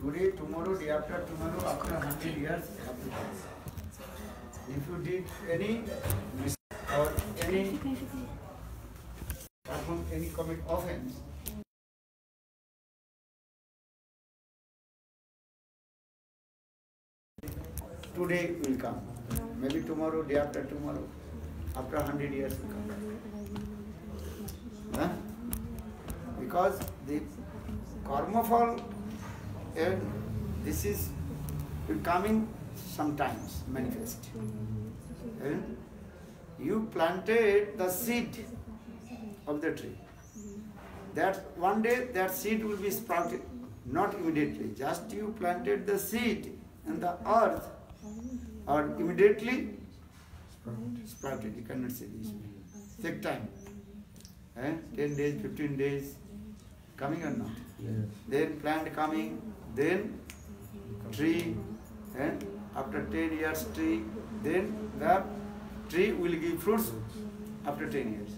Today, tomorrow, day after tomorrow, after 100 years, have to come. If you did any mistake or any perform any commit offense, today will come. Maybe tomorrow, day after tomorrow, after 100 years will come. Huh? Because the karma fall, and this is coming sometimes manifest. And you planted the seed of the tree. That one day that seed will be sprouted, not immediately. Just you planted the seed in the earth, or immediately sprouted. You cannot say this. Take time. Eh? 10 days, 15 days, coming or not? Yes. Then plant coming, then tree, and after 10 years tree, then the tree will give fruits after 10 years.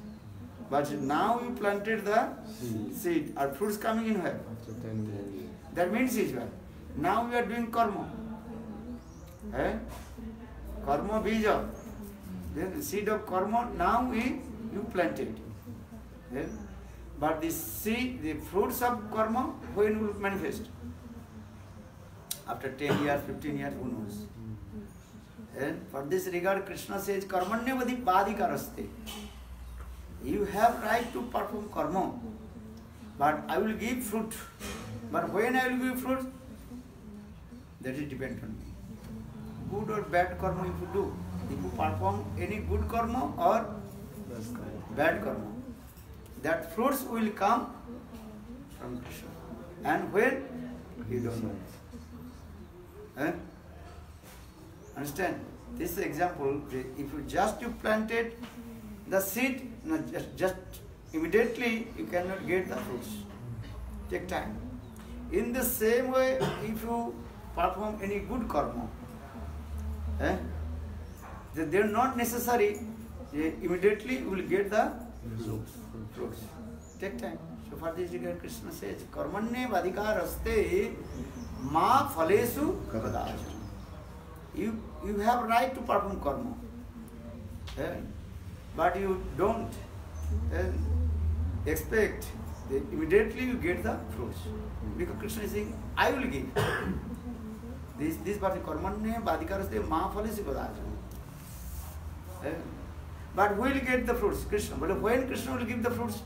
But now you planted the seed, are fruits coming in where? After 10 days. That means is where? Now we are doing karma. Eh? Karma bija. Then the seed of karma now we you planted. Then, but the seed, the fruits of karma, when will manifest? After 10 years, 15 years, who knows? And for this regard, Krishna says, Karmanya vadikaraste. You have right to perform karma, but I will give fruit. But when I will give fruit, that is depend on me. Good or bad karma if you do. If you perform any good karma or bad karma, that fruits will come from Krishna. And when? You don't know. Eh? Understand? This example, if you just you planted the seed, just, just immediately you cannot get the fruits. Take time. In the same way, if you perform any good karma, eh, they are not necessary. eh, Immediately you will get the fruits. Take time. So for this regard, Krishna says, Karmanye vadikaraste मा फलेशु you you have right to perform karma but you don't expect immediately you get the fruit because Krishna Singh I will get this this बार कर्म ने बाधिकार से मा फलेशु कदाच but will get the fruits Krishna बोले when Krishna will give the fruits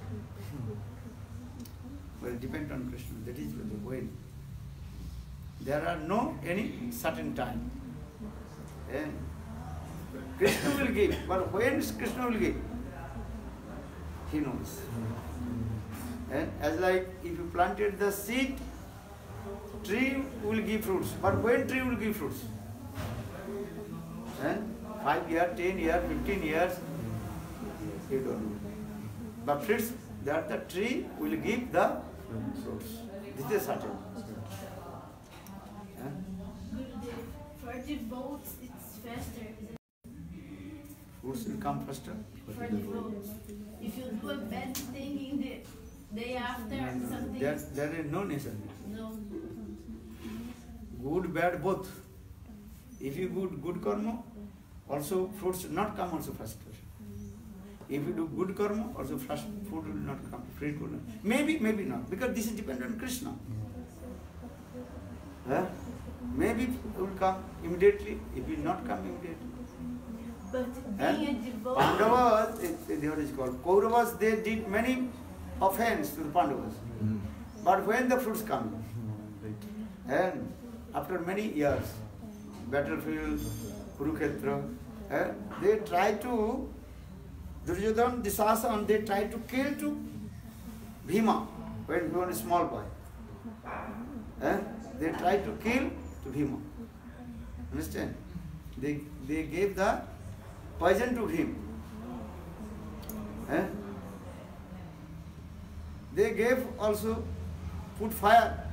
well, depend on krishna. That is the. There are no any certain time. And Krishna will give, but when Krishna will give, he knows. And as like if you planted the seed, tree will give fruits. But when tree will give fruits? And five years, ten years, fifteen years, you don't know. But fruits that the tree will give the fruits. This is certain. Fruits will come faster. For the votes. If you do a bad thing in the day after No, no, something, There, there is no necessity. no. Good, bad, both. If you good good karma, also fruits not come also faster. If you do good karma, also fast food will not come. Fruit will not. Maybe, maybe not, because this is dependent on Krishna. Huh? Maybe it will come immediately. It will not come immediately. But And being a devote, Pandavas, it, it, what is called Kauravas, they did many offense to the Pandavas. But when the fruits come, and after many years, battlefield, Kurukshetra, eh, they try to, Duryodhan, Disasan, they try to kill to Bhima when he was a small boy. Eh, they try to kill to Bhima. Understand? They, they gave the poison to him. Eh? They gave also put fire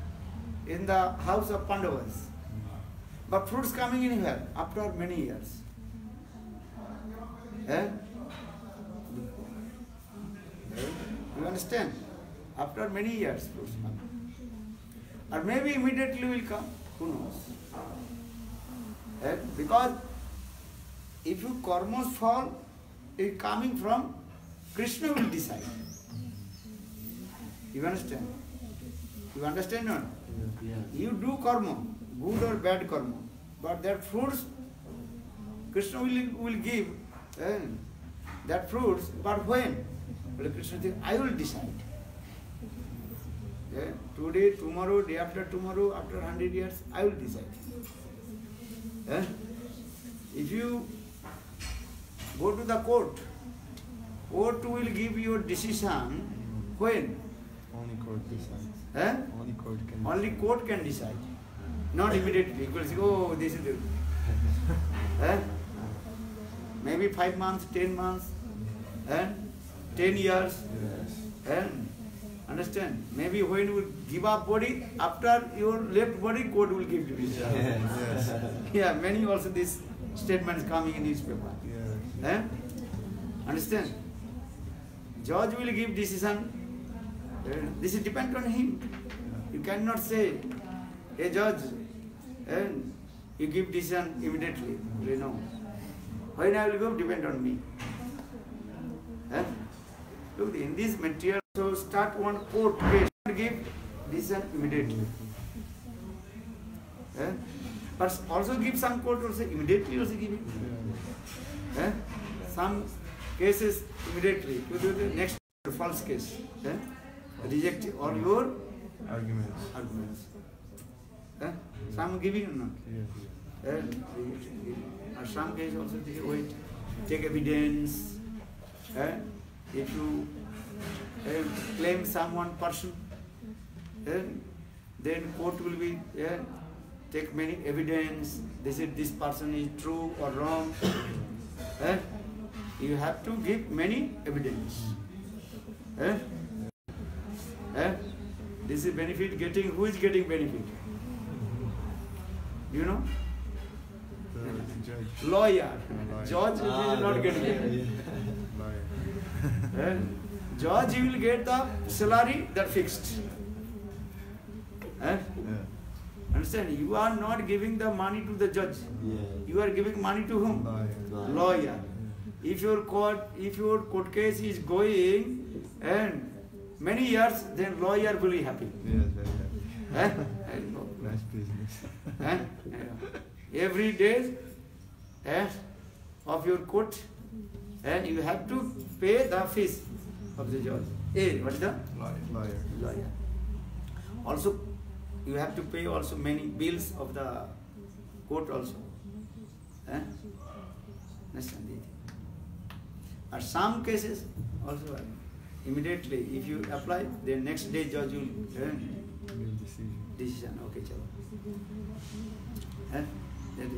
in the house of Pandavas. But fruits coming in here after many years. Eh? You understand? After many years, fruits come. Or maybe immediately will come. Who knows? Eh? Because if your karmas fall, it coming from Krishna will decide. You understand? You understand or not? Yeah. You do karma, good or bad karma, but that fruits Krishna will, will give eh, that fruits, but when? Well, Krishna says, I will decide. Eh, today, tomorrow, day after tomorrow, after 100 years, I will decide. Eh? If you go to the court, court will give your decision when? Only court decides. Eh? Only court can Only decide. court can decide, not immediately. You will say, oh, this is the. eh? Maybe five months, ten months, eh? ten years. Yes. eh? Understand? Maybe when you give up body, after your left body, court will give you decision. Yes. Yeah, many also this statements coming in newspaper. Eh? Understand? Judge will give decision. eh, This is depend on him. You cannot say, hey judge, eh, you give decision immediately. You know. When I will go depend on me. Eh? Look, in this material, so start one court case, give decision immediately. Eh? But also give some court also immediately also give it. Eh? Some cases immediately to do the next false case. Eh? Reject all your Arguments. arguments. Eh? Some giving or not. Eh? Or some case also they wait, take evidence. Eh? If you eh, claim someone person, eh? then court will be eh? take many evidence. They is this person is true or wrong. Eh? You have to give many evidence. Eh? Eh? This is benefit getting, who is getting benefit? You know? Judge. Lawyer. Judge Ah, is not the- getting benefit. Lawyer. Eh? Judge you will get the salary that fixed. Eh? Yeah. Understand? You are not giving the money to the judge. You are giving money to whom? Lawyer. Lawyer. If your court, if your court case is going and many years, then lawyer will be happy. Yes, very happy. Eh? Nice business. Eh? Yeah. Every day eh, of your court, and you have to pay the fees of the judge. Eh, what is the Lawyer. Lawyer. lawyer? Also, you have to pay also many bills of the court also. Eh? Understand it? Or some cases also immediately if you apply, then next day judge will Good decision. Okay, chalo. Eh?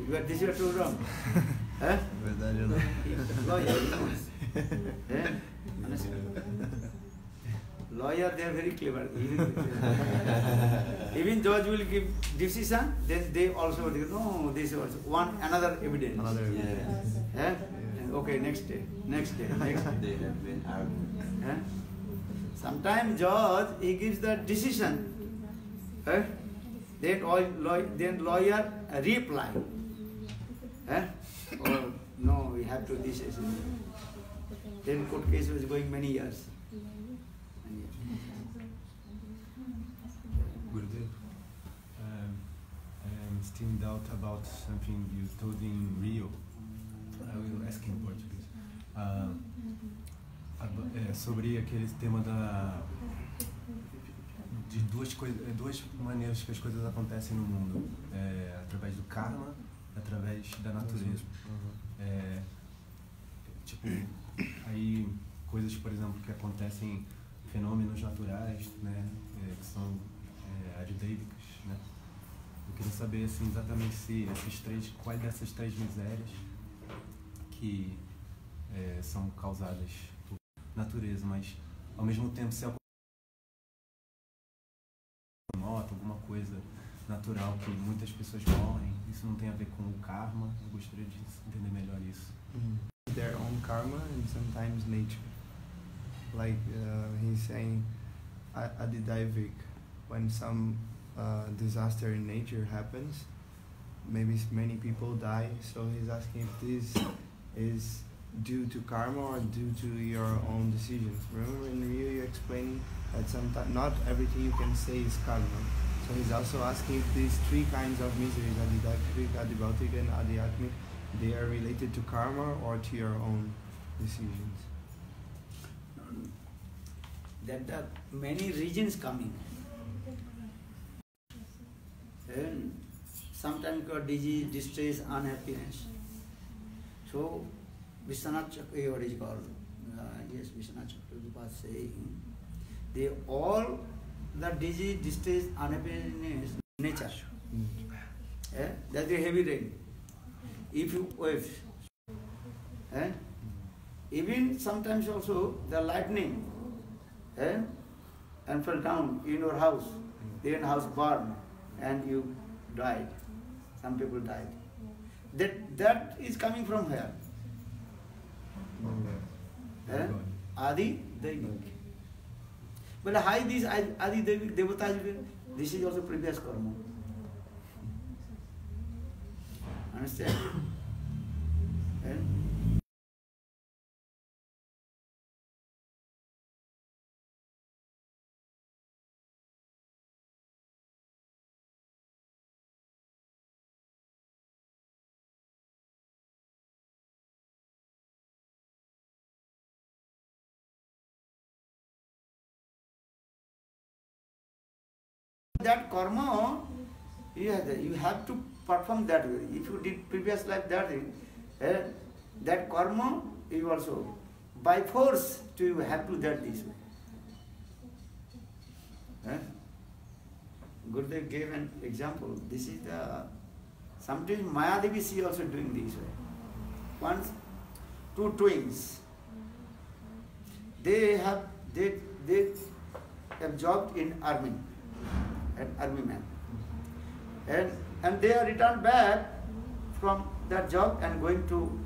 You are this you are too wrong. não? Lawyer? Lawyer, they are very clever. Even, judge will give decision, then they also think, no, this is also one another evidence. Another evidence. Eh? Yeah. Okay, next day, next day, next day. They have been arguing. Eh? Sometimes judge he gives the decision. Eh? Then all then lawyer uh, reply. Eh? Oh no, we have to this. this, this. Then court case was going many years. Gurudev, um, I'm still in doubt about something you told in Rio. I will ask in Portuguese. Aba- é, sobre aquele tema da de duas coisas, duas maneiras que as coisas acontecem no mundo, é, através do karma, através da natureza. Uhum. É, tipo, aí coisas, por exemplo, que acontecem, fenômenos naturais, né, é, que são é, né. Eu queria saber, assim, exatamente se esses três, quais dessas três misérias que é, são causadas por natureza, mas ao mesmo tempo se nota, alguma coisa natural que muitas pessoas morrem, isso não tem a ver com o karma, eu gostaria de entender melhor isso. Mhm. Their own karma and sometimes nature. Like uh, he's saying, A- Adidaivic, when some uh, disaster in nature happens, maybe many people die. So he's asking if this is due to karma or due to your own decisions. Remember in Rio you explaining that sometimes not everything you can say is karma. So he's also asking if these three kinds of miseries, adidaktik, adibautic, and adhyatmic, they are related to karma or to your own decisions. That the many regions coming. And sometimes got disease, distress, unhappiness. So Vishwanath Chakra, what is called? Uh, yes, Vishwanath Chakra was saying, they all the disease, distress, unhappiness, nature. Eh? That's the heavy rain. If you wave, eh? even sometimes also the lightning, eh? and fell down in your house, then house burned, and you died. Some people died. That that is coming from where? Eh? Adi Devik. But how this Adi Devik Devatas, this is also previous karma. Understand? Eh? That karma, you have, you have to perform that way. If you did previous life that way, eh, that karma you also by force to you have to that this way. Eh? Gurudev gave an example. This is the sometimes Mayadevi she also doing this way. Once two twins. They have they they job in army an army man. And, and they are returned back from that job and going to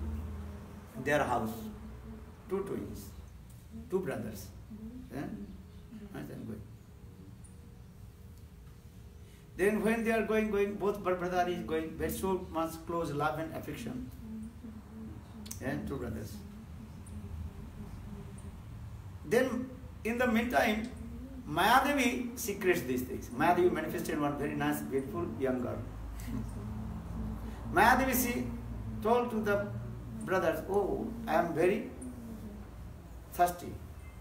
their house. Two twins, two brothers. Eh? And then going. Then when they are going, going, both brother is going, with so much close love and affection. And two brothers. Then in the meantime, Mayadevi secrets these things. Mayadevi manifested one very nice, beautiful young girl. Mayadevi she told to the brothers, Oh, I am very thirsty.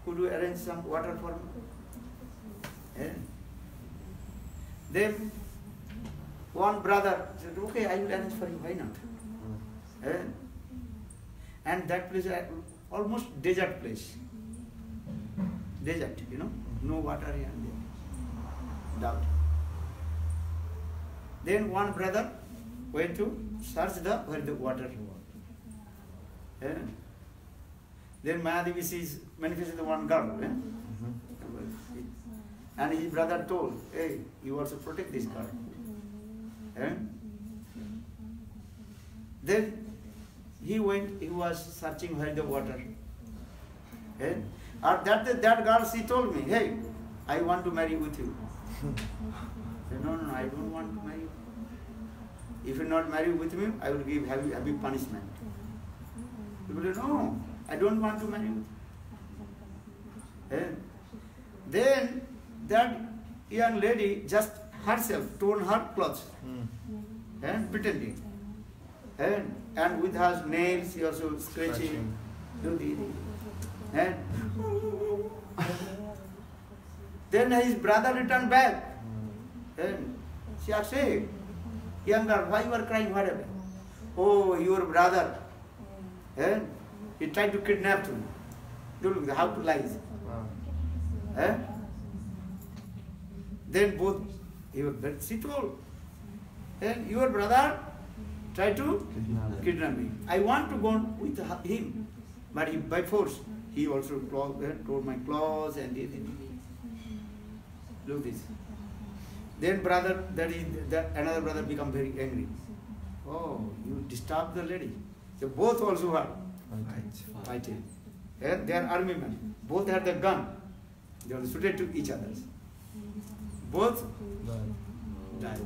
Could you arrange some water for me? Yeah. Then one brother said, Okay, I will arrange for you. Why not? Yeah. And that place, uh, almost desert place. Desert, you know no water here and there. Doubt. Then one brother went to search the where the water. Eh? Then Mahadevi sees manifested the one girl. Eh? And his brother told, Hey, you also protect this girl. Eh? Then he went, he was searching where the water. Eh? Uh, or that, that girl, she told me, hey, I want to marry with you. I said, no, no, no, I don't want to marry you. If you not marry with me, I will give heavy, heavy punishment. People say, no, I don't want to marry with you. And then that young lady just herself torn her clothes and pretending. And, and with her nails, she also scratching, the and then his brother returned back. And she asked, Hey, young girl, why you are crying? What happened? Oh, your brother. And he tried to kidnap you. Look, how to lie. Eh? Then both, he was, but she told, and your brother tried to Kidnap. kidnap me. I want to go with him, but he, by force, he also uh, tore my clothes and did. Look this. Then brother, that is, that another brother become very angry. Oh, you disturb the lady. So both also are fighting. And they are army men. Both had the gun. They are suited to each other. Both died.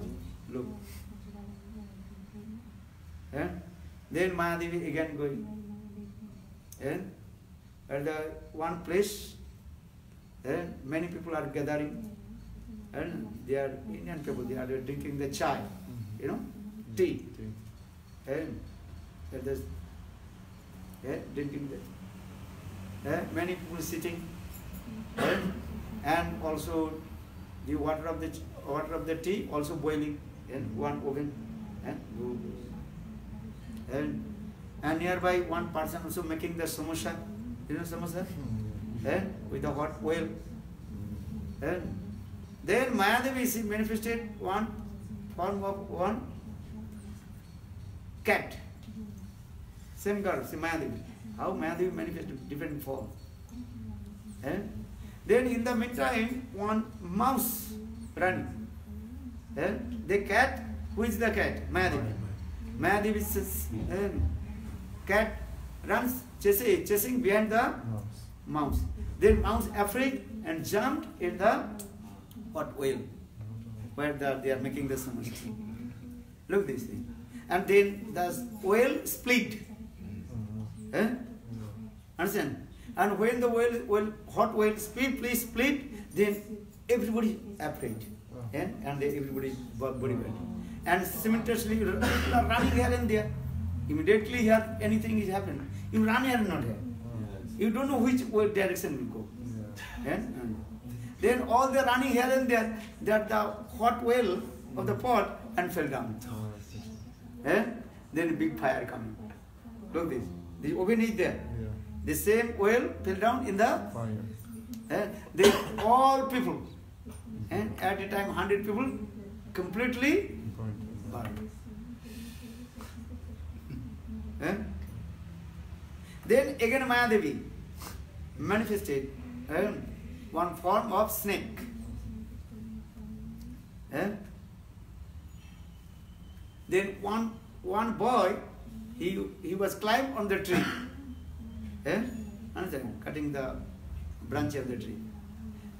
Look. Eh? Then Mahadevi again going. Eh? At the one place, eh? many people are gathering and they are Indian people, they are drinking the chai, you know, tea. And at the, eh? drinking the, eh? many people sitting eh? and also the water of the water of the tea also boiling in one oven and and and nearby one person also making the samosa you know samosa and eh? with the hot oil. And then Mayadevi she manifested one form of one cat. Same girl see Mayadevi how Mayadevi manifested different form. And then in the meantime, one mouse running. And the cat, who is the cat? Mayadevi. Mayadevi says, and cat runs chasing, chasing behind the mouse. Then mouse afraid and jumped in the hot oil where the, they are making the samosa. Look this thing. And then the oil split. Mm-hmm. Eh? Understand? And when the oil, oil hot oil split, please split, then everybody afraid. Ah. Eh? And, and they, everybody bo- body wet. And simultaneously running here and there. Immediately here anything is happening. You run here and not here. You don't know which way direction will go. And, and then all the running here and there, that the hot well of the pot and fell down. Eh? Then a big fire coming. Look this. The oven is there. The same oil fell down in the fire. eh? Then all people, and at a time hundred people, completely burned. Eh? Then again Mayadevi manifested eh, one form of snake. Eh? Then one one boy, he he was climbed on the tree. Eh? Understand? Cutting the branch of the tree.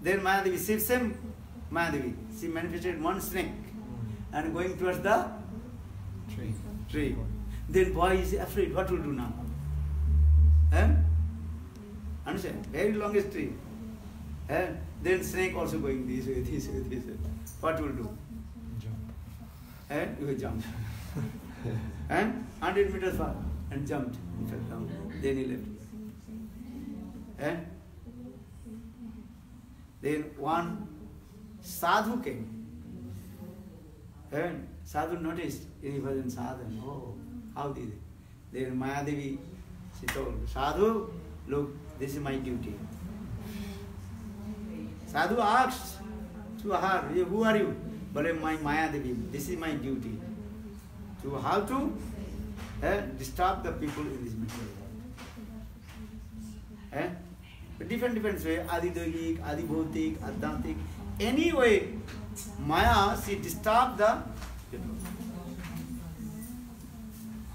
Then Mayadevi, she same Mayadevi, she manifested one snake and going towards the Tree. tree. Then boy is afraid, what will do now? Eh? Understand? Very longest tree. Eh? Then snake also going this way, this way, this way. What will do? Jump. And he will jump. and 100 meters far and jumped and fell down. Then he left. And then one sadhu came. And sadhu noticed he was in sadhana. Oh, how did it? Then Mayadevi, she told, Sadhu, look, this is my duty. Sadhu asked to her, who are you? But my Mayadevi, this is my duty. To how to eh, disturb the people in this material world. Eh? Different different way, Adidogic, Adibhautik, Adhantik. Any way, Maya, she disturbed the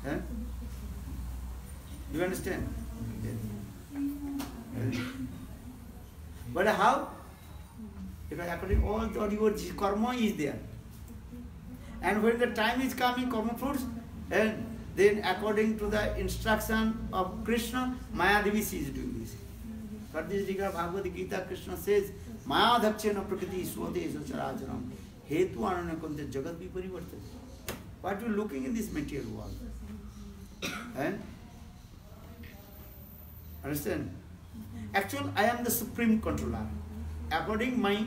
Eh? Do you understand? Yes. But how? Because according all the your karma is there. And when the time is coming, karma fruits, and then according to the instruction of Krishna, Maya Devi is doing this. But this Gita Bhagavad Gita, Krishna says, Maya Dakshena Prakriti Swade Sacharacharam Hetu Ananya Kunte Jagat Viparivartate. What you looking in this material world? And understand? Actually, I am the supreme controller. According my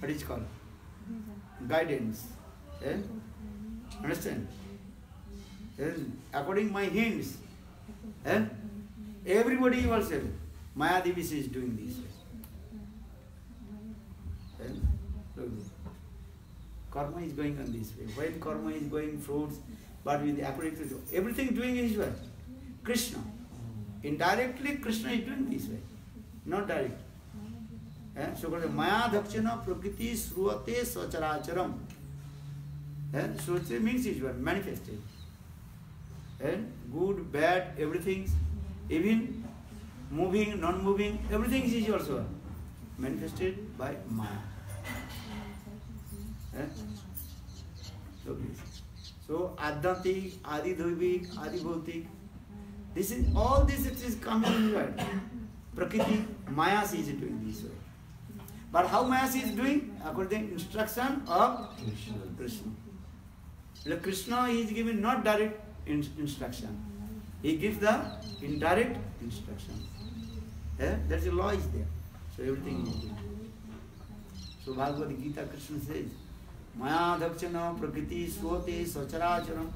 what is called guidance. Eh? Understand? And according my hints, eh? everybody was saying, Maya Devi is doing this. Eh? Look, karma is going on this way. When karma is going fruits, but with to everything doing is way. Krishna. Indirectly, Krishna is doing this way, not direct. Eh? So called Maya Dakshana Prakriti Sruate. Eh? Sruate means is what? Manifested. And good, bad, everything, even moving, non-moving, everything is also manifested by Maya. Eh? So Adhantik, Adi Dhavik, this is all this it is coming in word. Prakriti, Maya is doing this way. But how Maya is doing? According to instruction of Krishna. The Krishna is giving not direct in- instruction. He gives the indirect instruction. Eh? That's a law is there. So everything is there. So Bhagavad Gita Krishna says, मया प्रकृति स्वते सचराचरम।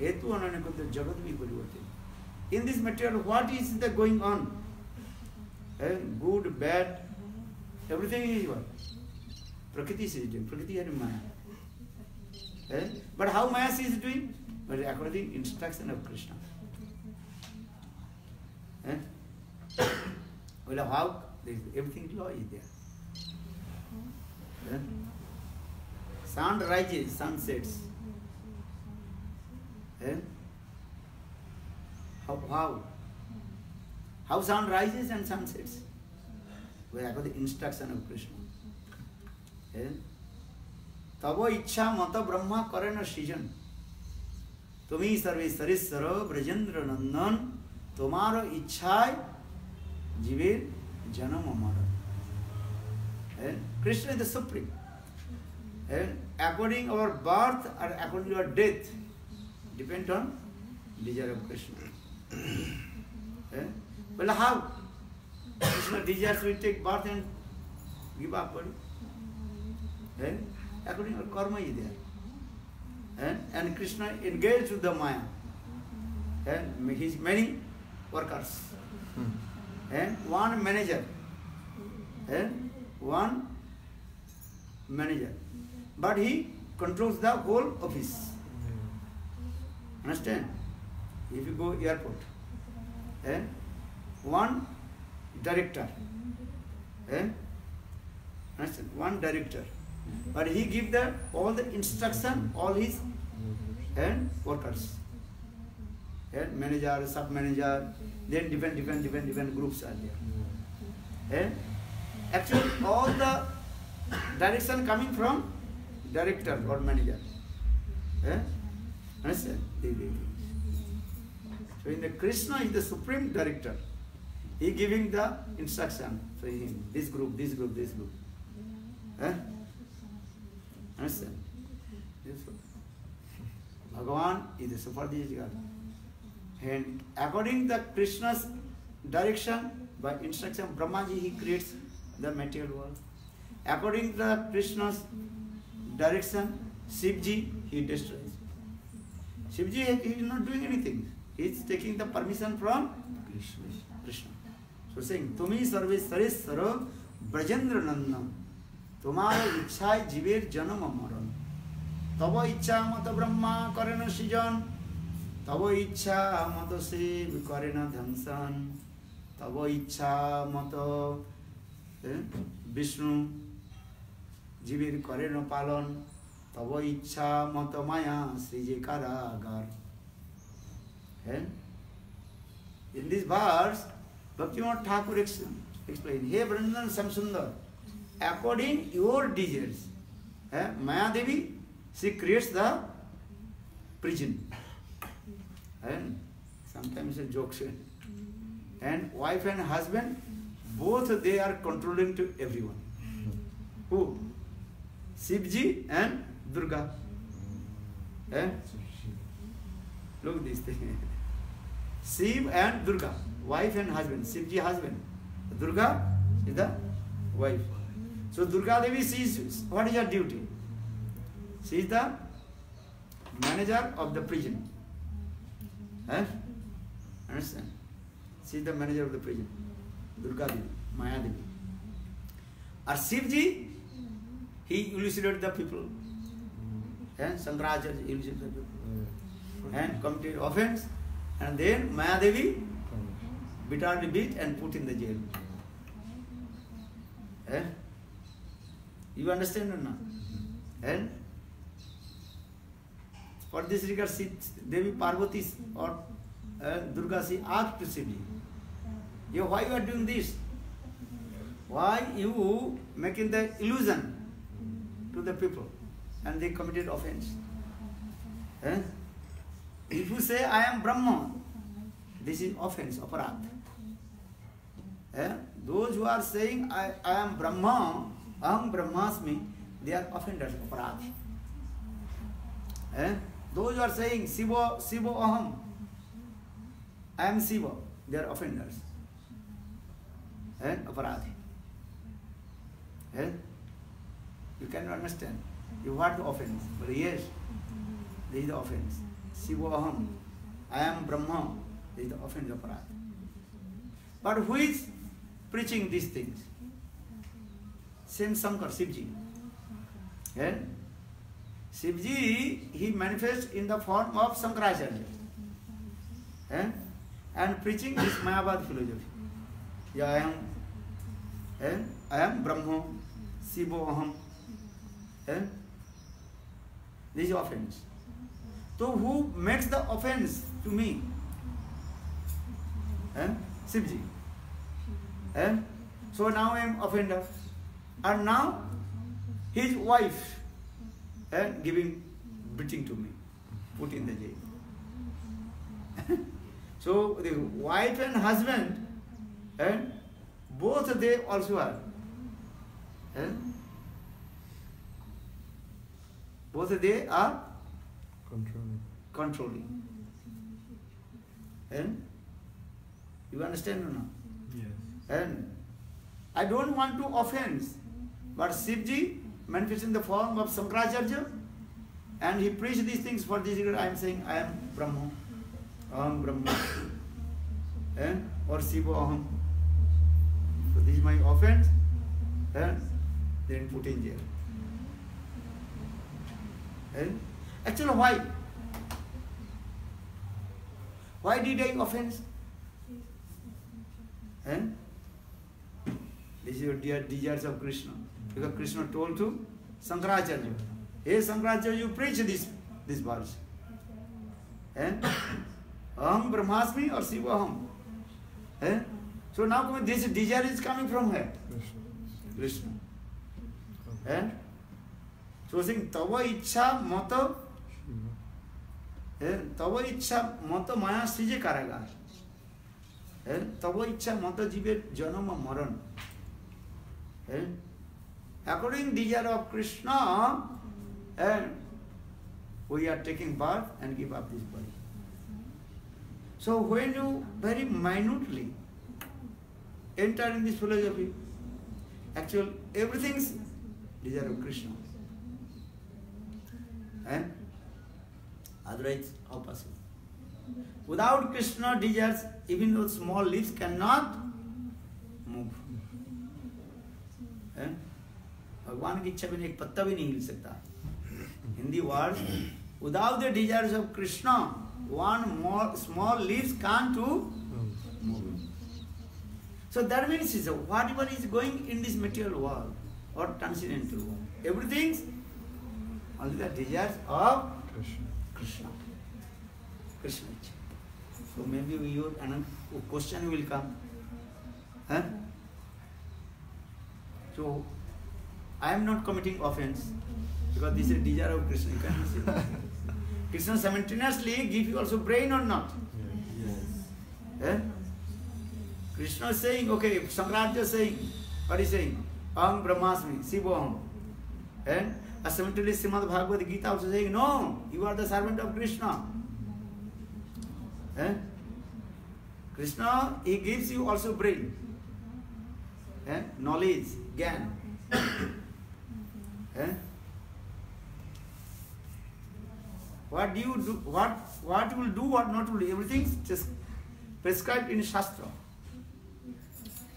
हेतु अनन्यकृत जगत भी परिवर्तित। In this material what is the going on good bad everything is one prakriti से doing prakriti है maya. But how maya is doing but according instruction of Krishna well, how, there law is there Eh? Sun rises, sun sets. Eh? How? How? How sun rises and sun sets? Well, according to instruction of Krishna. Eh? तब इच्छा मत ब्रह्मा करे न सृजन तुम्ही सर्वे सरिस्वर ब्रजेंद्र नंदन तुम्हारो इच्छाय जीवेर जन्म मरण And Krishna is the supreme. And according our birth or according to our death, depend on desire of Krishna. And, well, how? Krishna desires we take birth and give up body. And according to our karma is there. And, and Krishna engaged with the Maya. And his many workers. And one manager. And one manager. But he controls the whole office. Understand? If you go airport, and one director, and understand? One director, but he give the all the instruction, all his and workers, and manager, sub manager, then different, different, different, different groups are there. And actually all the direction coming from director or manager. Eh? Understand? So in the Krishna is the supreme director. He giving the instruction for him. This group, this group, this group. Eh? Understand? Bhagavan is the Superdijit God. And according to Krishna's direction, by instruction, Brahmaji, he creates the material world. According to the Krishna's direction, Shivji, he destroys. Shivji, he is not doing anything. He is taking the permission from Krishna. So saying, Tumi sarve sare saro brajendra nandam. তোমার ইচ্ছায় জীবের জন্ম মরণ তব ইচ্ছা মত ব্রহ্মা করে না সৃজন তব ইচ্ছা মত শিব করে না ধ্বংসন তব ইচ্ছা विष्णु जीविर करे न पालन तब इच्छा मत माया श्रीजी कारागार है in this verse bhaktivinoda thakur explained hey vrindan samsundar according your desires eh, maya devi she creates the prison and sometimes a joke and wife and husband both they are controlling to everyone. Who? Shivji and Durga. Eh? Look this thing. Shiv and Durga, wife and husband. Shivji husband. Durga is the wife. So Durga Devi sees what is her duty. She is the manager of the prison. Eh? Understand? She is the manager of the prison. Maya Devi. Or Shivji, he elucidated the people. Eh? Shankaracharya elucidated the people. And committed offense. And then Maya Devi bitterly beat and put in the jail. Eh? You understand or not? And for this regard, she, Devi Parvati or uh, Durga, she asked to Shivi, you, why you are doing this? Why you making the illusion to the people? and they committed offense. Eh? If you say I am Brahma, this is offense, aparad. Eh? Those who are saying I, I am Brahma, Aham Brahmasmi, they are offenders, aparad. Eh? Those who are saying Siva, Siva Aham, I am Siva, they are offenders. है? अपराध है। You can understand you what offence yes this is the offence Shiva अहम I am Brahman this is the offence अपराध but who is preaching this things same Shankar Shivji है शिवजी ही manifest in the form of Shankaracharya and preaching this Mayavad philosophy I am eh? Aham. Eh? This is offense. So who makes the offense to me? Eh? Shivji. Eh? So now I am offender. And now his wife eh, giving beating to me, put in the jail. so the wife and husband, eh, both they also are. Eh? Both they are Controlling. controlling. And you understand or not? Yes. And I don't want to offend, but Shivji manifests in the form of Sankaracharya and he preached these things for this reason. I am saying I am Brahma, Aham Brahma, and or Shiva Aham. So this is my offense, and then put in jail. And actually, why? Why did I offense? And this is your dear desires of Krishna. Because Krishna told to Sankaracharya, Hey Sankaracharya, you preach this, this verse. And Aham Brahmasmi or Shiva Aham. Eh? So now this desire is coming from where? Krishna. Krishna. And so saying Tava Ichha Mata Shiva. তব ইচ্ছা মত মায়া সৃজে কারাগার হ্যাঁ তব ইচ্ছা মত জীবের জন্ম মরণ হ্যাঁ according desire of Krishna and we are taking birth and give up this body. So when you very minutely enter in this philosophy, actual everything's desire of Krishna. And otherwise, how possible? Without Krishna desires, even those small leaves cannot move. हैं? भगवान की इच्छा बिना एक पत्ता भी नहीं हिल सकता Hindi word without the desires of Krishna, one more small leaves can't move. So that means is whatever is going in this material world or transcendental world, everything's only the desires of Krishna. Krishna. Krishna. So maybe we your another question will come. Huh? So I am not committing offense because this is a desire of Krishna. You cannot say. Krishna simultaneously give you also brain or not. Yes. Eh? Krishna is saying, okay, Sankracharya is saying, what is saying? Aham Brahmasmi, Shiva Aham. And a similarly Srimad Bhagavad Gita also saying, no, you are the servant of Krishna. Eh? Krishna, he gives you also brain, eh? knowledge, gyan. eh? What do you do? What what will do? What not will do? Everything just prescribed in Shastra.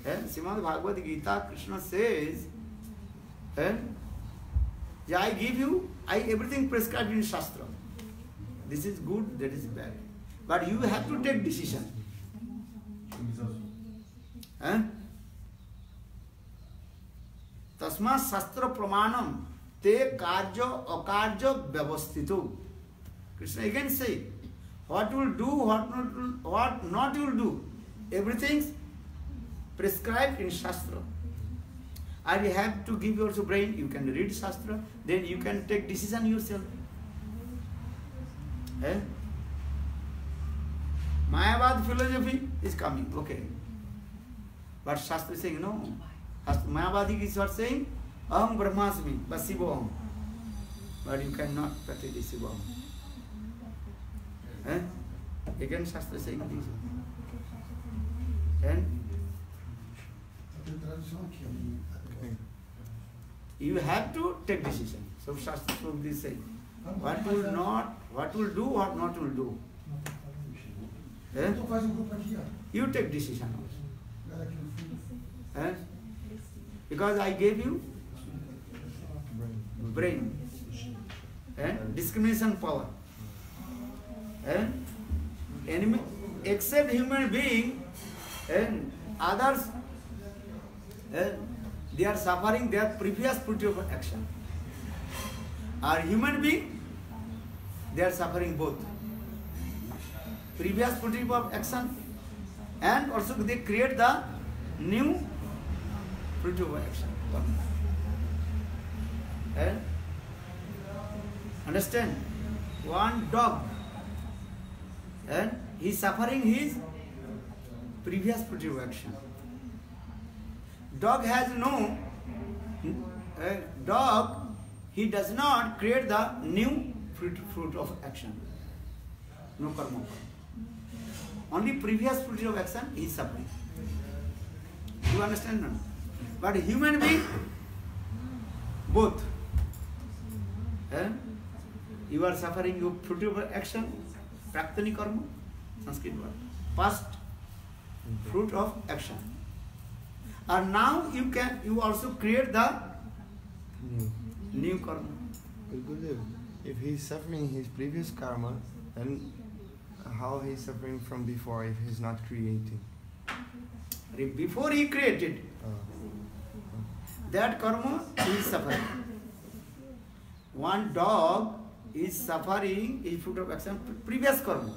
Eh? Srimad Bhagavad Gita, Krishna says, eh? Yeah, I give you, I everything prescribed in Shastra. This is good, that is bad. But you have to take decision. Eh? तस्मा शास्त्र प्रमाणम ते कार्य अकार्य व्यवस्थित Krishna again says what will do what not what not will do everything prescribed in shastra I have to give you also brain, you can read Shastra, then you can take decision yourself. Eh? Mayavad philosophy is coming, okay. But Shastra is saying no. Mayavadi is not saying Aham Brahmasmi, Shivoham. But you cannot practice Shivoham. Eh? Again Shastra is saying this. And you have to take decision. So Shastra so this saying. What will not, what will do, what not will do. Eh? You take decision also. Eh? Because I gave you brain. Eh? Discrimination power. Eh? Enemy, except human being and others, eh? they are suffering their previous political action. Are human being, they are suffering both. Previous political action and also they create the new political action. And understand? One dog and he suffering his previous political action. Dog has no uh, dog. He does not create the new fruit, fruit of action. No karma. Only previous fruit of action is suffering. You understand now? But human being, both. Eh? You are suffering your fruit of action, praktani karma, Sanskrit word. Past fruit of action. And now you can you also create the New. new karma. Gurudev, if he's suffering his previous karma, then how he's suffering from before if he's not creating? Before he created, Uh, that karma he is suffering. One dog is suffering his fruit of action previous karma.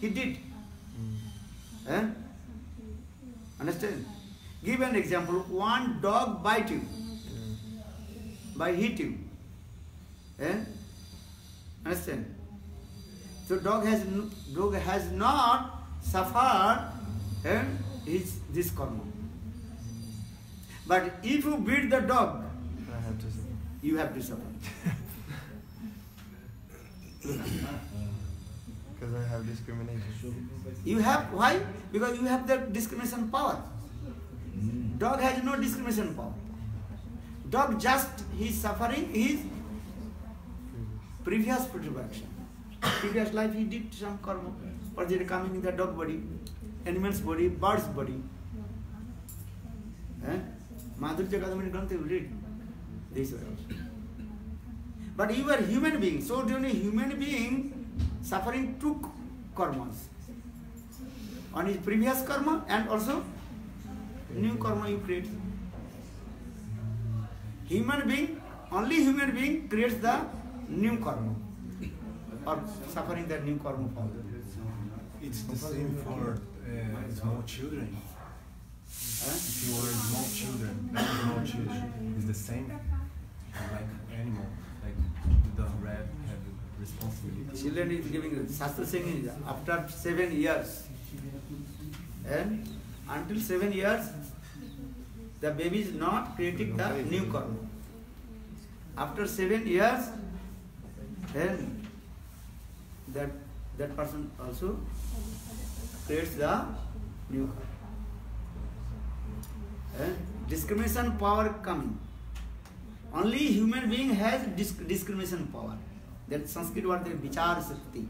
He did. mm, Eh? Understand? Give an example. One dog bite you, by hit you. Eh? Understand? So dog has dog has not suffered eh, his this karma. But if you beat the dog, have you have to suffer. Because I have discrimination. You have why? Because you have the discrimination power. Dog has no discrimination power. Dog just he is suffering his previous spiritual action. Previous life he did some karma. Or they are coming in the dog body, animal's body, bird's body. Eh? Madhurya Kadamini Grantha you read. This way also. But you are human being, so the only human being suffering two karmas. On his previous karma and also new karma you create. Human being, only human being creates the new karma or suffering the new karma from It's the same for uh, small children. Huh? If you are small children, small children, it's the same like animal. Like the rat have responsibility. Children is giving, Shastra saying after seven years, and until seven years, the baby is not creating the new karma. After seven years, then that that person also creates the new karma. Eh? Discrimination power coming. Only human being has disc- discrimination power. That Sanskrit word is vichar shakti.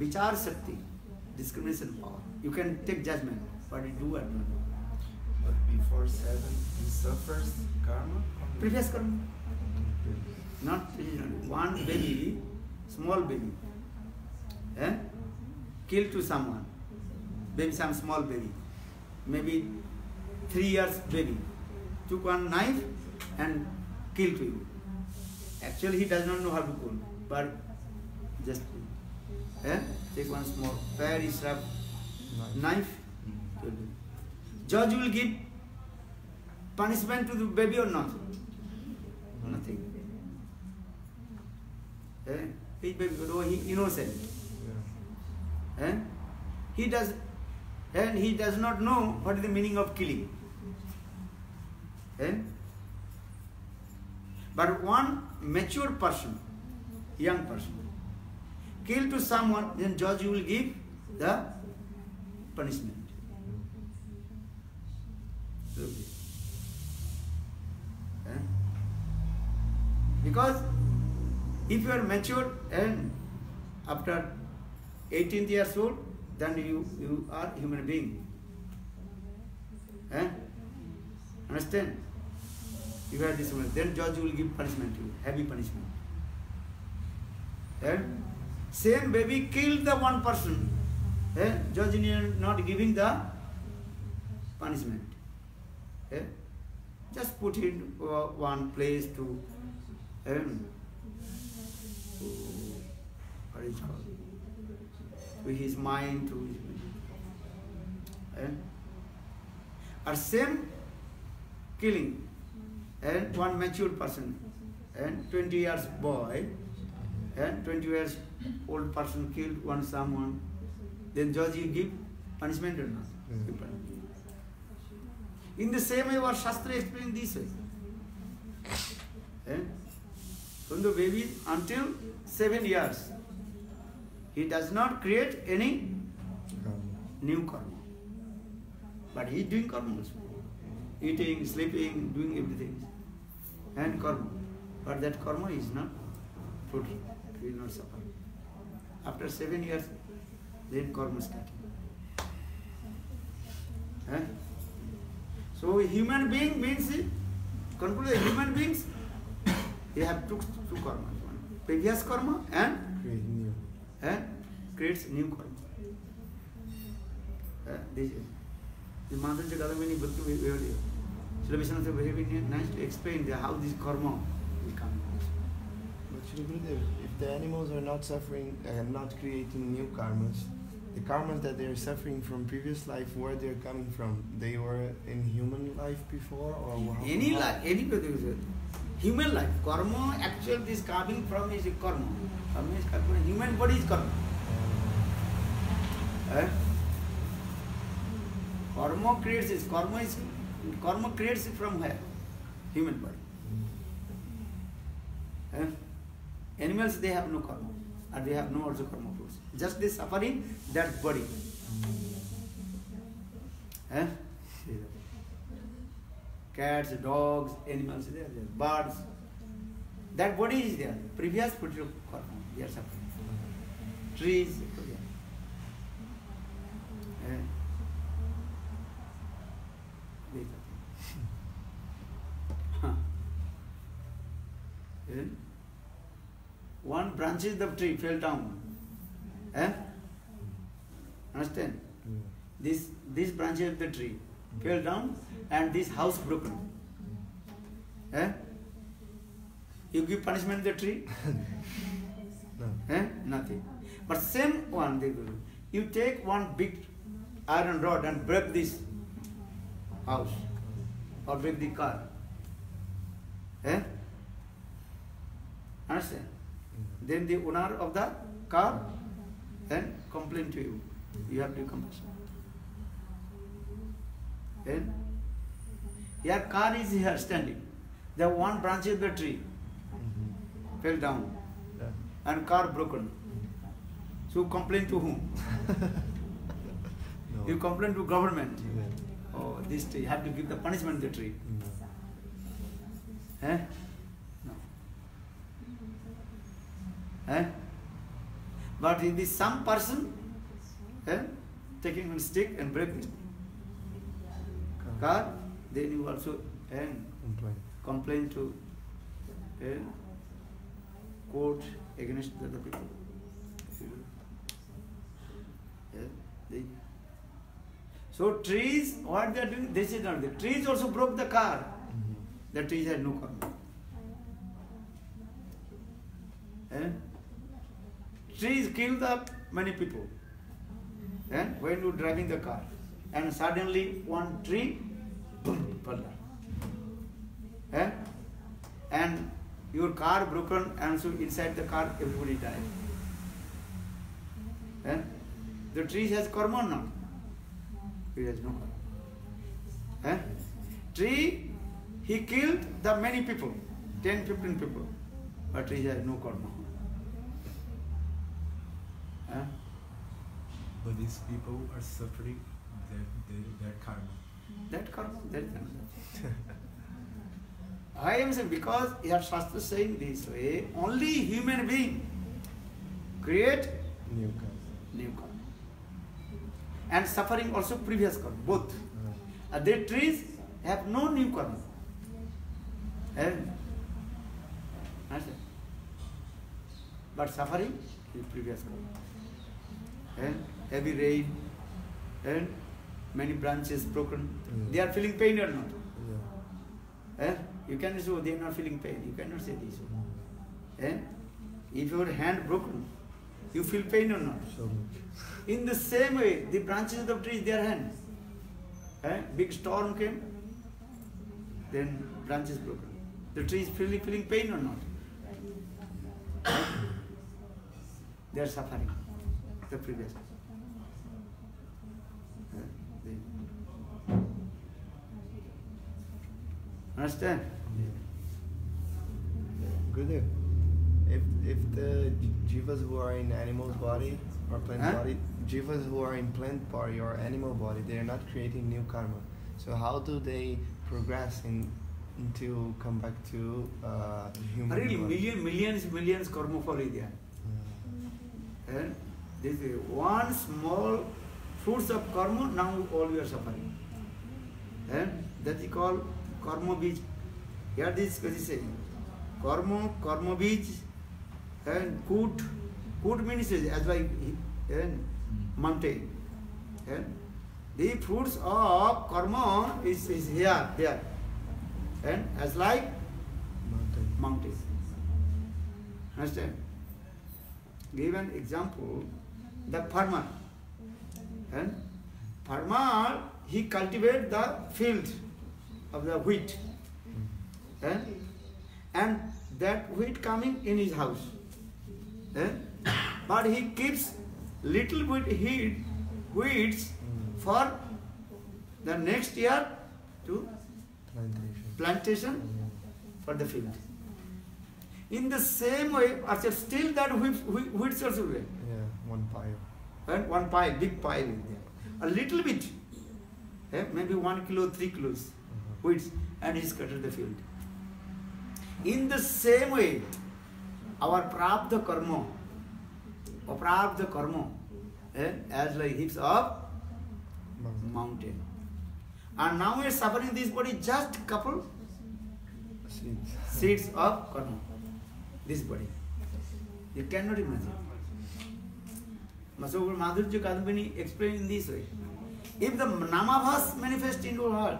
Vichar shakti, discrimination power. You can take judgment, but you do or not. But before seven, he suffers karma. Previous karma. Not one baby, small baby, eh? kill to someone, maybe some small baby, maybe three years baby, took one knife and killed to you. Actually, he does not know how to kill, but just eh? take one small, very sharp knife. Judge will give punishment to the baby or not? Nothing. Eh? He baby, oh, he innocent. Yeah. Eh? He does, and he does not know what is the meaning of killing. Eh? But one mature person, young person, kill to someone, then judge will give the punishment. Okay. Eh? Because if you are mature and after 18th years old, then you, you are human being. Eh? Understand? You have this one. Then judge will give punishment to you, heavy punishment. Eh? Same baby killed the one person. Eh? Judge is not giving the punishment. Eh? Just put in uh, one place to, eh? to what is called? To his mind, to his eh? Or same killing and one mature person and 20 years boy and 20 years old person killed one someone then judge you give punishment or not punishment. in the same way what shastra explain this way eh? from the baby until seven years he does not create any new karma but he is doing karma also eating sleeping doing everything and karma. But that karma is not fruitful. He will not suffer. After seven years, then karma starting. Eh? So human being means conclude human beings they have two, two karma. One previous karma and create new. and creates new karma. Uh, this is the Madhurya Gadamini we very Srila Vishwanath very nice to explain how this karma will come. But Gurudev, if the animals are not suffering and not creating new karmas, the karmas that they are suffering from previous life, where they're coming from? They were in human life before, or how, Any life, any human life, karma actually this coming from is karma. Karma is karma. Human body is karma. Eh? Karma creates this. Karma is karma creates it from where? Human body. Eh? Animals they have no karma, and they have no also karma fruits. Just they suffering that body. Eh? Cats, dogs, animals, they are there. birds. That body is there. Previous fruit karma, they are suffering. Trees. Eh? Eh? One branches the tree fell down. Eh? Understand? This this branch of the tree fell down and this house broken. Eh? You give punishment to the tree? No. Eh? Nothing. But same one. You take one big iron rod and break this house or break the car. Eh? Understand? Then the owner of the car then complain to you. You have to compassion. Then your car is here standing. The one branch of the tree Mhm. fell down and car broken. So complain to whom? No. You complain to government. Yeah. Oh, this tree, you have to give the punishment to the tree. No. Eh? No. Eh? But if this some person eh, taking a stick and break this car, then you also eh, Complain. complain to eh, court against the other people. Yeah, they- so trees, what they are doing, this is not the trees also broke the car. Mhm. The trees had no karma. kill the many people. Eh? Then when you driving the car, and suddenly one tree, boom, fell down. Eh? And your car broken, and so inside the car everybody died. And the tree has karma now. It has no karma. Eh? Tree, he killed the many people, 10, 15 people, but he has no karma. But these people are suffering their, their, their karma. That karma, that is another. I am saying because your Shastra saying this way, only human being create New karma. new karma. And suffering also previous karma, both. And their trees have no new karma. And understand? But suffering is previous karma. And heavy rain and many branches broken. Mm. They are feeling pain or not? Yeah. Eh? You cannot say oh, they are not feeling pain. You cannot say this. Eh? If your hand broken, you feel pain or not? So. In the same way, the branches of the tree their hand. Eh? Big storm came, then branches broken. The tree is feeling, feeling pain or not? They are suffering. The previous. Eh? They- Understand? Good. If if the jivas who are in animal's body or plant Huh? body, jivas who are in plant body or animal body, they are not creating new karma. So how do they progress in until come back to uh, human Really, body? million, millions, millions karma fall is there. And this is one small fruits of karma, now all you are suffering. And that is called कर्म बीज hair this कैसी से कर्म कर्म बीज and कूट कूट means as why and mountain and the fruits of karma is is here here and as like mountain understand give an example the farmer and farmer he cultivate the field of the wheat. And, and that wheat coming in his house. And, but he keeps little bit heat, wheats for the next year to Plantation. plantation for the field. In the same way, also still that wheat, also there. Yeah, one pile. And one pile, big pile in there. A little bit, eh, maybe one kilo, three kilos wheats, and he scattered the field. In the same way, our prabdha karma, or prabdha karma, eh, as like heaps of Mountain. And now we are suffering this body just couple Seeds. seeds of karma. This body. You cannot imagine. Masogul Madhurya Kadambini explained in this way. If the namabhas manifest in your heart,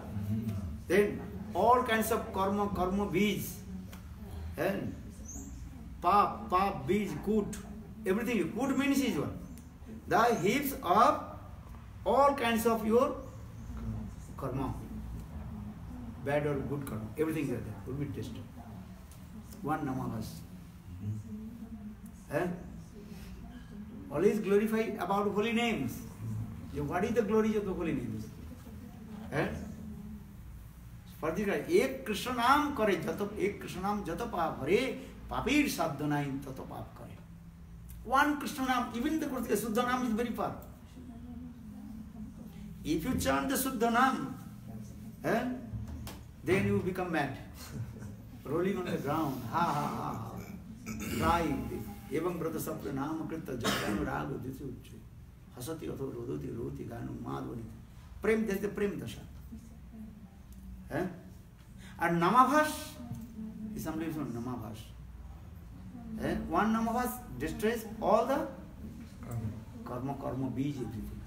then all kinds of karma, karma bees, and pap, pap, bees, kut, everything. Kut means is what? The heaps of all kinds of your karma. Bad or good karma, everything is there, will be tested. One namavas. Eh? Always glorify about holy names. So what is the glory of the holy names? Eh? ফর্দিকার এক কৃষ্ণ নাম করে যত এক কৃষ্ণ নাম যত পাপ হরে পাপের সাধ্য নাই তত পাপ করে ওয়ান কৃষ্ণ নাম even the Krishna shuddha nam is very পাপ if you chant the Suddha Nam, eh, then you become mad. Rolling on the ground, ha ha ha ha. Crying, एवं व्रत सप्त नाम कृत जगानु राग दिशु उच्च हसति अथो रोदति रोति गानु माधवनि प्रेम दे प्रेम दशा है আর namabhasa ইসলামলিভ namabhasa one namabhasa destroys all the karma karma bij everything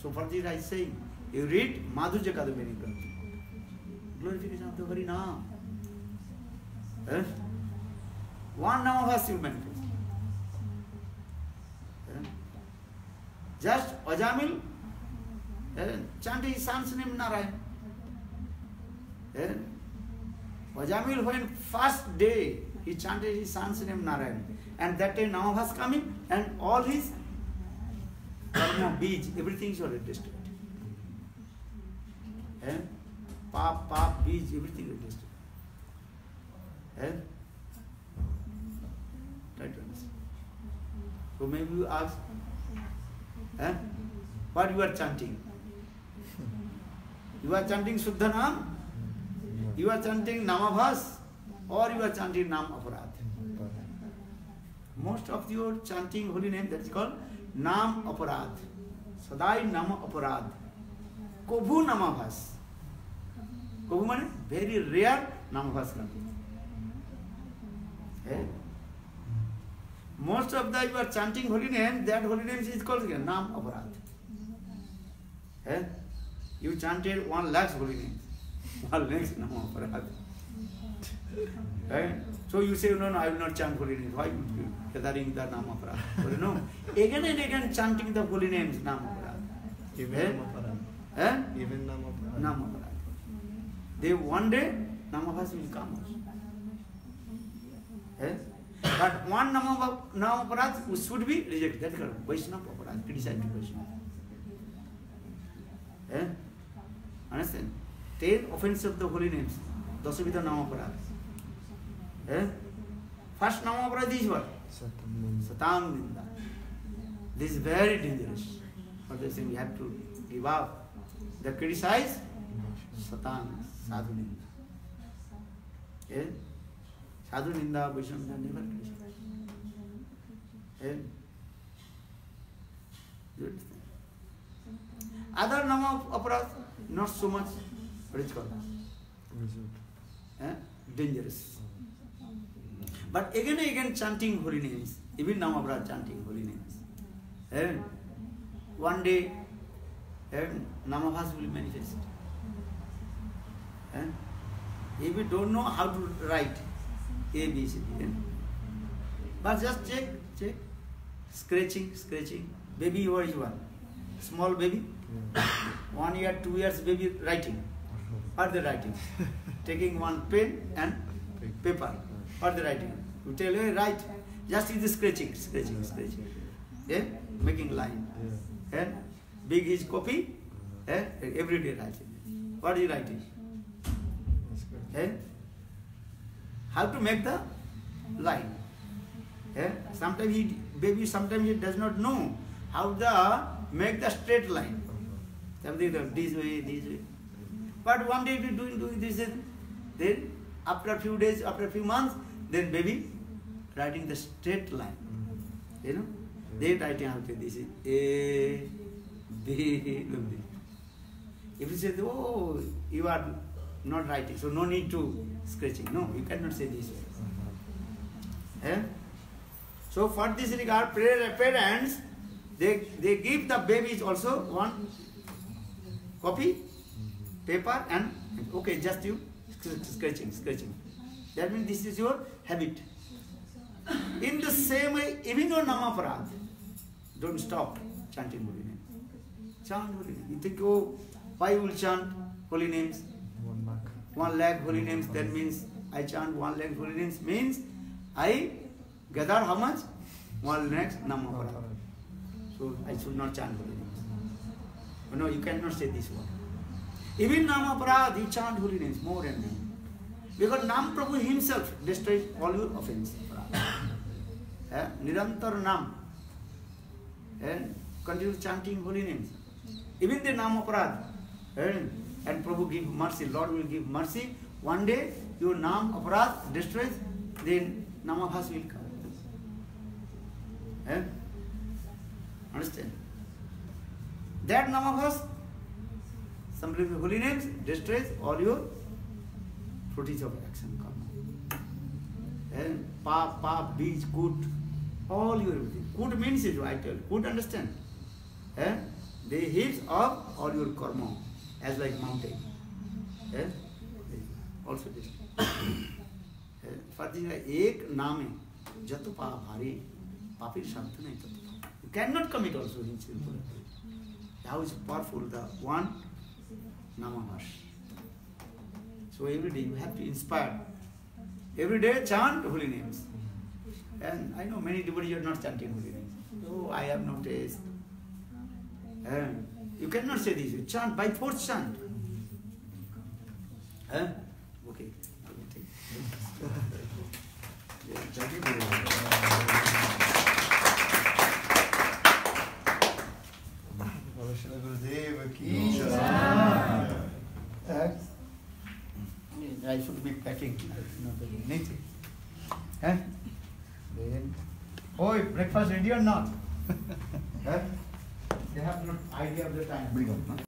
so for this I say you read Madhurya Kadambini grantha glorification of the Hari nam one namabhasa you manifest just Ajamil chanting sons name Narayan eh? Ajamil, when first day he chanted his son's name Narayan, and that day Namabhas coming, and all his karma, beach, everything is already destroyed. And pap, pap, beach, everything is destroyed. And try to understand. So maybe you ask, eh? what you are chanting? You are chanting Suddha Nam? Are chanting Namabhas? Or you are chanting Nam Aparad? Most of you are chanting holy name that is called Nam Aparad. Sadai Nam Aparad. Kobhu Namabhas. Kobhu means very rare Namabhas coming. Eh? Most of the you are chanting holy name, that holy name is called Nam Aparad. Eh? You chanted one lakh holy names. One lakh Nam Aparad. Right? So you say, no, no, I will not chant holy names. Why you gathering the Nam Aparad? But no, again and again chanting the holy names, Nam Aparad. Even Eh? Namaparad. Eh? Even Namaparad. Nam Aparad. They one day Namabhas will come also. Eh? But one Nama Nama Aparad should be rejected. That's called Vaishnava Aparad, criticized Vaishnava. Eh? Understand? Ten offence of the holy names दस विध नाम अपराध है first नाम अपराध is what सताम निंदा this is very dangerous for this thing we have to give up the criticize सताम sadhu निंदा ए साधु निंदा वैष्णव निंदा नेवर क्रिटिसाइज है good thing. Other Nama of Aparat. What is called? Result. Eh? Dangerous. But again and again chanting holy names, even Namabrad chanting holy names. And one day, and Namabhas will manifest. And if you don't know how to write A, B, C, D, and but just check, check, scratching, scratching. Baby, what is one? Small baby, Yeah. one year, two years baby writing. The writing? Taking one pen and paper. What the writing? You tell her write. Just is the scratching, scratching, scratching. Yeah? Making line. Yeah. And big his copy. Eh? Every day writing. What is writing? Eh? How to make the line. Eh? Sometimes he baby sometimes he does not know how the make the straight line. Something like this way, this way. But one day we doing doing this, then after a few days, after a few months, then baby writing the straight line. You know? They writing out this is A B. If you say, oh, you are not writing, so no need to scratching. No, you cannot say this way. Eh? So for this regard, prayer parents, they, they give the babies also one copy, paper and okay, just you scratching, scratching. That means this is your habit. In the same way, even your namaparad, don't stop chanting holy name. Chant holy name. You think, oh, why will chant holy names? One lakh. One lakh holy names, that means I chant one lakh holy names, means I gather how much? One lakh namaparad. So I should not chant holy names. No, you cannot say this one. Even Namaparad, you chant holy names more and more. Because Nam Prabhu himself destroys all your offense. eh? Nirantar Nam. Eh? Continue chanting holy names. Even the Namaparad. Eh? And Prabhu give mercy, Lord will give mercy. One day your Nam Aparad destroys, then Namabhas will come. Eh? Understand? That Namabhas, some holy names, destroys all your fruities of action. Karma. And pa, pa, beach, kut, all your everything. Kut means it, I tell you. Kut understand? Eh? They heaps of all your karma, as like mountain. Eh? Also this. Eh? This, एक नाम है जत पा भारी पापी शब्द नहीं तत You cannot commit also in simple. How is powerful the one Namabhas. So every day you have to inspire. Every day chant holy names. And I know many devotees are not chanting holy names. Oh, I have no taste. And you cannot say this. You chant by force chant. Huh? Okay. I will take- Yeah, thank you very much. Fala Shila Gurudeva aqui. I should be packing another anything. Huh? Then, oh, breakfast ready or not? huh? They have no idea of the time.